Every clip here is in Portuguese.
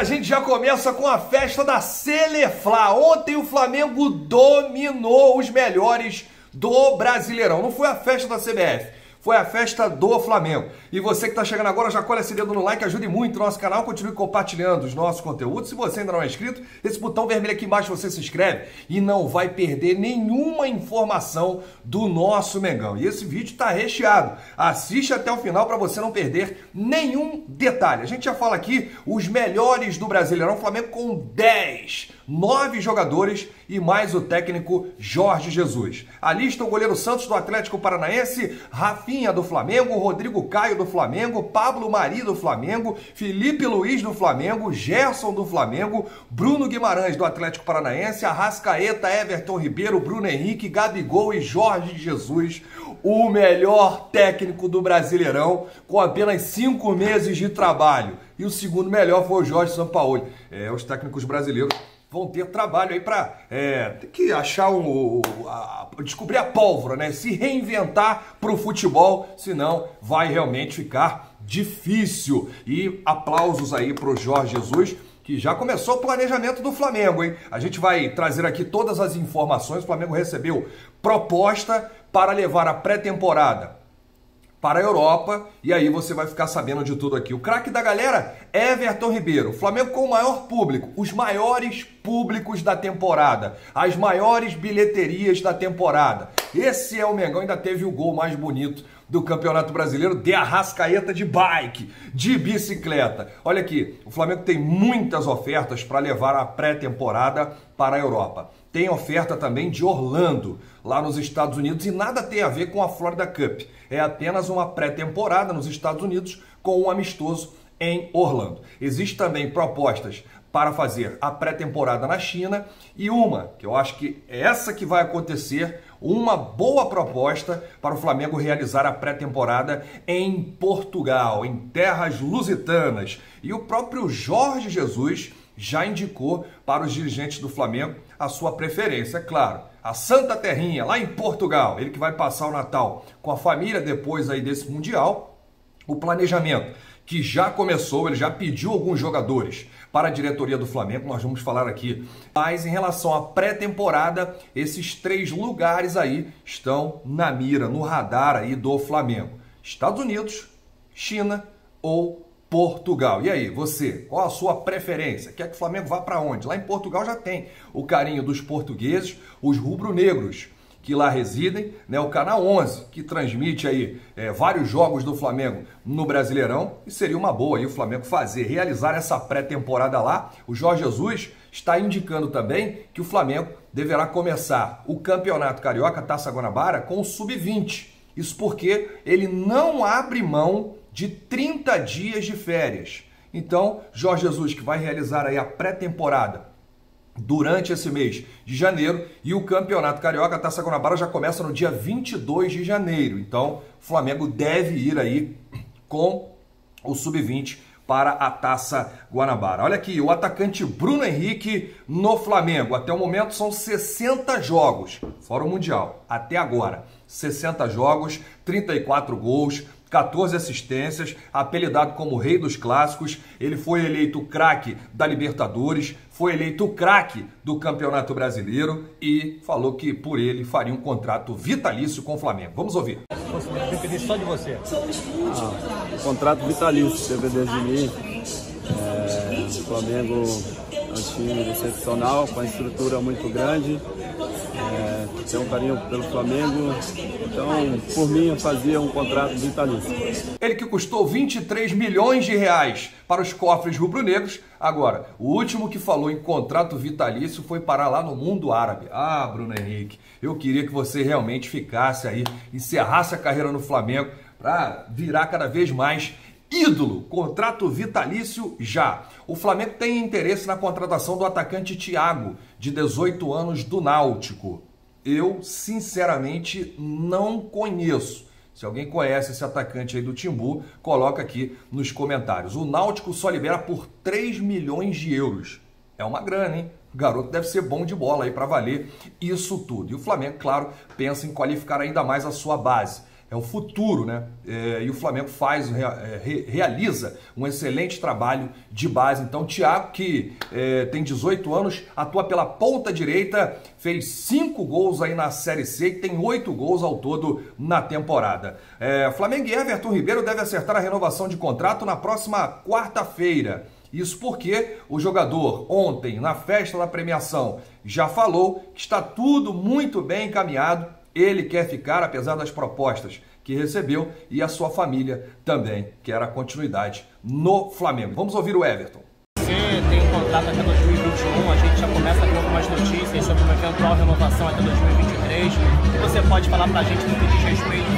a gente já começa com a festa da Celeflá. Ontem o Flamengo dominou os melhores do Brasileirão. Não foi a festa da CBF, foi a festa do Flamengo. E você que está chegando agora, já colhe esse dedo no like, ajude muito o nosso canal, continue compartilhando os nossos conteúdos. Se você ainda não é inscrito, esse botão vermelho aqui embaixo você se inscreve e não vai perder nenhuma informação do nosso Mengão. E esse vídeo está recheado. Assiste até o final para você não perder nenhum detalhe. A gente já fala aqui os melhores do Brasileirão, Flamengo com 10 nove jogadores e mais o técnico Jorge Jesus. A lista: o goleiro Santos do Atlético Paranaense, Rafinha do Flamengo, Rodrigo Caio do Flamengo, Pablo Mari do Flamengo, Felipe Luiz do Flamengo, Gerson do Flamengo, Bruno Guimarães do Atlético Paranaense, Arrascaeta, Everton Ribeiro, Bruno Henrique, Gabigol e Jorge Jesus. O melhor técnico do Brasileirão, com apenas cinco meses de trabalho. E o segundo melhor foi o Jorge Sampaoli. É, os técnicos brasileiros vão ter trabalho aí para é, que achar um, a, descobrir a pólvora, né? Se reinventar para o futebol, senão vai realmente ficar difícil. E aplausos aí para o Jorge Jesus que já começou o planejamento do Flamengo, hein? A gente vai trazer aqui todas as informações. O Flamengo recebeu proposta para levar a pré-temporada para a Europa e aí você vai ficar sabendo de tudo aqui. O craque da galera Everton Ribeiro. Flamengo com o maior público, os maiores públicos da temporada, as maiores bilheterias da temporada. Esse é o Mengão, ainda teve o gol mais bonito do Campeonato Brasileiro de Arrascaeta de bike, de bicicleta. Olha aqui, o Flamengo tem muitas ofertas para levar a pré-temporada para a Europa. Tem oferta também de Orlando, lá nos Estados Unidos, e nada tem a ver com a Florida Cup. É apenas uma pré-temporada nos Estados Unidos com um amistoso em Orlando. Existem também propostas para fazer a pré-temporada na China e uma, que eu acho que é essa que vai acontecer, uma boa proposta para o Flamengo realizar a pré-temporada em Portugal, em terras lusitanas. E o próprio Jorge Jesus já indicou para os dirigentes do Flamengo a sua preferência, é claro. A Santa Terrinha, lá em Portugal, ele que vai passar o Natal com a família depois aí desse Mundial. O planejamento que já começou, ele já pediu alguns jogadores para a diretoria do Flamengo, nós vamos falar aqui. Mas em relação à pré-temporada, esses três lugares aí estão na mira, no radar aí do Flamengo. Estados Unidos, China ou Portugal. E aí, você, qual a sua preferência? Quer que o Flamengo vá para onde? Lá em Portugal já tem o carinho dos portugueses, os rubro-negros que lá residem, né? O canal 11 que transmite aí é, vários jogos do Flamengo no Brasileirão e seria uma boa aí o Flamengo fazer, realizar essa pré-temporada lá. O Jorge Jesus está indicando também que o Flamengo deverá começar o Campeonato Carioca Taça Guanabara com o sub-20. Isso porque ele não abre mão de 30 dias de férias. Então, Jorge Jesus, que vai realizar aí a pré-temporada durante esse mês de janeiro e o Campeonato Carioca Taça Guanabara já começa no dia 22 de janeiro. Então, o Flamengo deve ir aí com o sub-20 para a Taça Guanabara. Olha aqui, o atacante Bruno Henrique no Flamengo. Até o momento são 60 jogos, fora o Mundial. Até agora, 60 jogos, 34 gols, 14 assistências, apelidado como Rei dos Clássicos. Ele foi eleito craque da Libertadores, foi eleito craque do Campeonato Brasileiro e falou que por ele faria um contrato vitalício com o Flamengo. Vamos ouvir. Depender só de você. Ah, contrato vitalício, depender de mim. É, o Flamengo é um time excepcional, com a estrutura muito grande tem um carinho pelo Flamengo. Então, por mim, eu fazia um contrato vitalício. Ele que custou 23 milhões de reais para os cofres rubro-negros. Agora, o último que falou em contrato vitalício foi parar lá no mundo árabe. Ah, Bruno Henrique, eu queria que você realmente ficasse aí, encerrasse a carreira no Flamengo para virar cada vez mais ídolo, contrato vitalício já. O Flamengo tem interesse na contratação do atacante Thiago, de 18 anos, do Náutico. Eu, sinceramente, não conheço. Se alguém conhece esse atacante aí do Timbu, coloca aqui nos comentários. O Náutico só libera por 3 milhões de euros. É uma grana, hein? O garoto deve ser bom de bola aí para valer isso tudo. E o Flamengo, claro, pensa em qualificar ainda mais a sua base é o futuro, né? É, e o Flamengo faz, é, re, realiza um excelente trabalho de base. Então, Thiago, que é, tem 18 anos, atua pela ponta direita, fez cinco gols aí na Série C e tem oito gols ao todo na temporada. É, Flamengo e Everton Ribeiro deve acertar a renovação de contrato na próxima quarta-feira. Isso porque o jogador ontem, na festa da premiação, já falou que está tudo muito bem encaminhado ele quer ficar, apesar das propostas que recebeu, e a sua família também quer a continuidade no Flamengo. Vamos ouvir o Everton. Você tem um contrato até 2021, a gente já começa a ter algumas notícias sobre uma eventual renovação até 2023. O que você pode falar para a gente no que diz respeito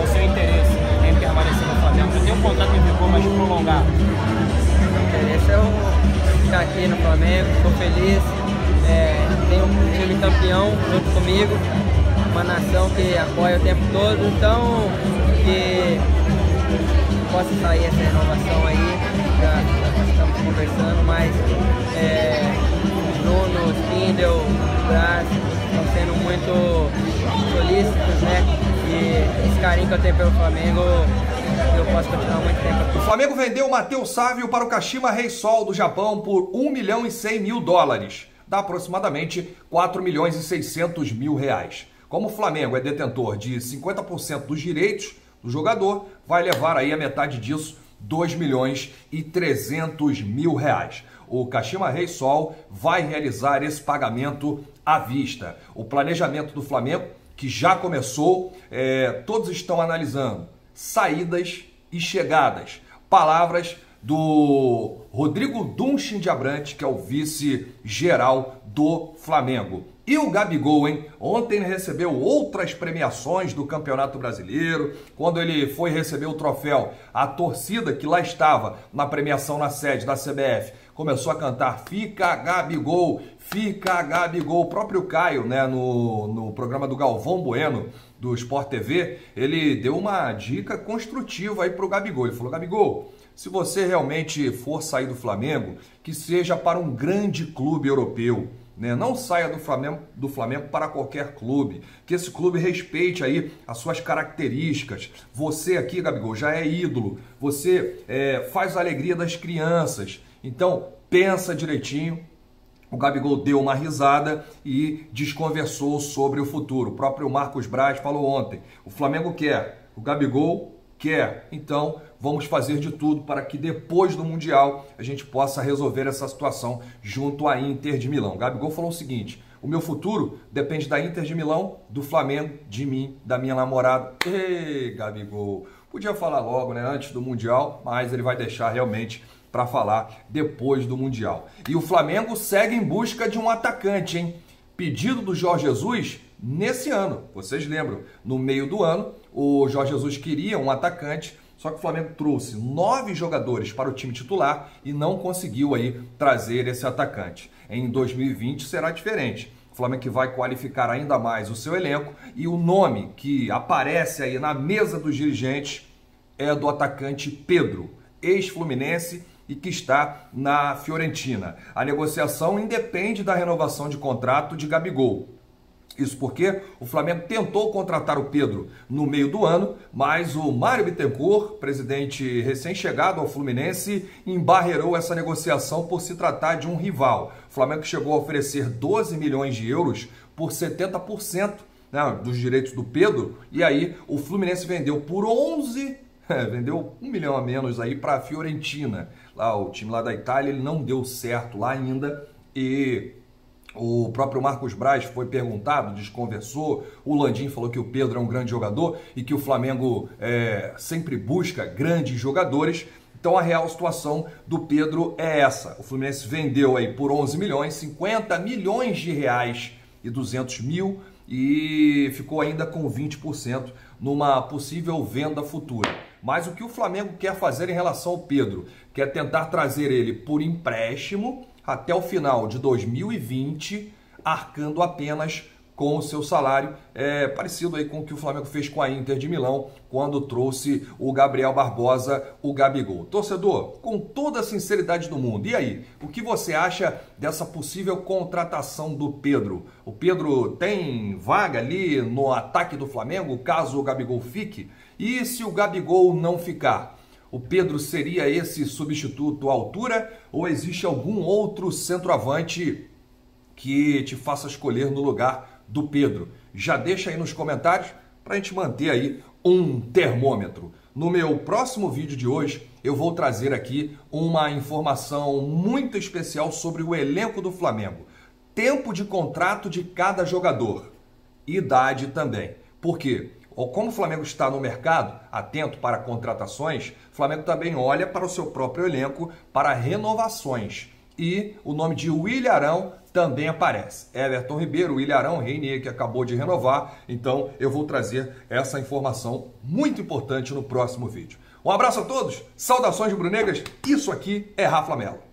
ao seu interesse em permanecer no Flamengo? Já tem um contrato em vigor, mas prolongado. O interesse é ficar aqui no Flamengo, estou feliz. É, tem um time campeão junto comigo, uma nação que apoia o tempo todo, então que possa sair essa renovação aí, já, já estamos conversando, mas é, Bruno, Spindle, Brás estão sendo muito solícitos, né? E esse carinho que eu tenho pelo Flamengo eu posso continuar muito tempo. O Flamengo vendeu o Matheus Sávio para o Kashima Reysol do Japão por 1 milhão e 100 mil dólares, dá aproximadamente 4 milhões e 600 mil reais. Como o Flamengo é detentor de 50% dos direitos do jogador, vai levar aí a metade disso, 2 milhões e 300 mil reais. O Kashima Rei Sol vai realizar esse pagamento à vista. O planejamento do Flamengo, que já começou, é, todos estão analisando saídas e chegadas. Palavras do Rodrigo Dunchin de Abrante, que é o vice-geral do Flamengo. E o Gabigol, hein? Ontem recebeu outras premiações do Campeonato Brasileiro. Quando ele foi receber o troféu, a torcida que lá estava na premiação na sede da CBF começou a cantar Fica Gabigol, Fica Gabigol. O próprio Caio, né, no, no programa do Galvão Bueno, do Sport TV, ele deu uma dica construtiva aí pro Gabigol. Ele falou: Gabigol, se você realmente for sair do Flamengo, que seja para um grande clube europeu né? Não saia do Flamengo, do Flamengo para qualquer clube. Que esse clube respeite aí as suas características. Você aqui, Gabigol, já é ídolo. Você é, faz a alegria das crianças. Então, pensa direitinho. O Gabigol deu uma risada e desconversou sobre o futuro. O próprio Marcos Braz falou ontem. O Flamengo quer. O Gabigol quer. Então, vamos fazer de tudo para que depois do Mundial a gente possa resolver essa situação junto à Inter de Milão. Gabigol falou o seguinte: o meu futuro depende da Inter de Milão, do Flamengo, de mim, da minha namorada. Ei, Gabigol, podia falar logo, né, antes do Mundial, mas ele vai deixar realmente para falar depois do Mundial. E o Flamengo segue em busca de um atacante, hein? Pedido do Jorge Jesus nesse ano. Vocês lembram? No meio do ano, o Jorge Jesus queria um atacante, só que o Flamengo trouxe nove jogadores para o time titular e não conseguiu aí trazer esse atacante. Em 2020 será diferente. O Flamengo que vai qualificar ainda mais o seu elenco e o nome que aparece aí na mesa dos dirigentes é do atacante Pedro, ex-fluminense e que está na Fiorentina. A negociação independe da renovação de contrato de Gabigol. Isso porque o Flamengo tentou contratar o Pedro no meio do ano, mas o Mário Bittencourt, presidente recém-chegado ao Fluminense, embarreirou essa negociação por se tratar de um rival. O Flamengo chegou a oferecer 12 milhões de euros por 70% né, dos direitos do Pedro, e aí o Fluminense vendeu por 11 é, vendeu um milhão a menos aí para a Fiorentina. Lá o time lá da Itália ele não deu certo lá ainda e o próprio Marcos Braz foi perguntado, desconversou. O Landim falou que o Pedro é um grande jogador e que o Flamengo é, sempre busca grandes jogadores. Então a real situação do Pedro é essa. O Fluminense vendeu aí por 11 milhões, 50 milhões de reais e 200 mil e ficou ainda com 20% numa possível venda futura. Mas o que o Flamengo quer fazer em relação ao Pedro? Quer tentar trazer ele por empréstimo até o final de 2020, arcando apenas com o seu salário, é, parecido aí com o que o Flamengo fez com a Inter de Milão, quando trouxe o Gabriel Barbosa, o Gabigol. Torcedor, com toda a sinceridade do mundo, e aí? O que você acha dessa possível contratação do Pedro? O Pedro tem vaga ali no ataque do Flamengo, caso o Gabigol fique? E se o Gabigol não ficar? O Pedro seria esse substituto à altura ou existe algum outro centroavante que te faça escolher no lugar do Pedro. Já deixa aí nos comentários para a gente manter aí um termômetro. No meu próximo vídeo de hoje, eu vou trazer aqui uma informação muito especial sobre o elenco do Flamengo. Tempo de contrato de cada jogador. Idade também. Por quê? Como o Flamengo está no mercado, atento para contratações, o Flamengo também olha para o seu próprio elenco para renovações e o nome de William Arão também aparece. Everton Ribeiro, William Arão, Reinier, que acabou de renovar. Então eu vou trazer essa informação muito importante no próximo vídeo. Um abraço a todos, saudações brunegras, isso aqui é Rafa Melo.